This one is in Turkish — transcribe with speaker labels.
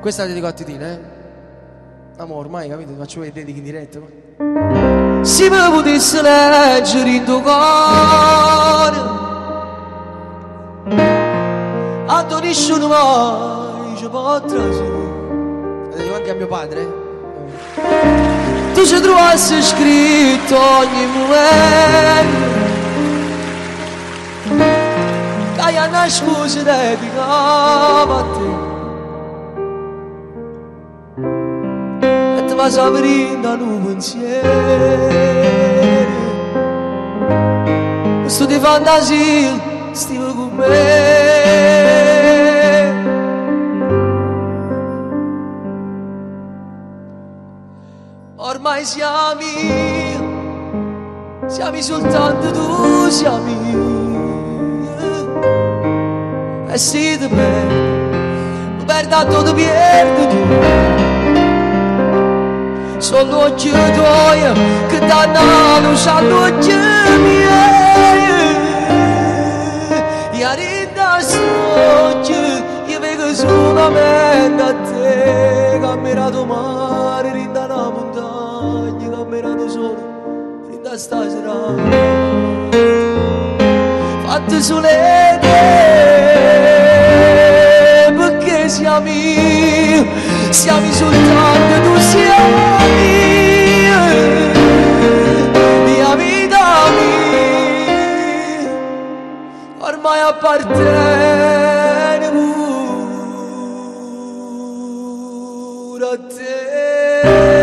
Speaker 1: Questa la dedico a Titina, eh? Amore, ormai capito? Ti faccio vedere in diretta.
Speaker 2: Se mi potessi leggere in tuo cuore A tu nessuno mai ci può trasire
Speaker 1: La dedico anche a mio padre, eh?
Speaker 2: Tu ci trovassi scritto ogni momento Che hai una scusa dedicata a te vas abrir a nube insieme questo divan d'asilo stiva con me ormai siamo siamo soltanto tu siamo e sì da me perda de perdido luce all'occhi miei Iar in occhi Io vedo solamente a te. Cammerato mare, rinda una montagna Cammerato solo, rinda stasera Fatte sole te Perché siamo Siamo soltanto ormai appartengo a te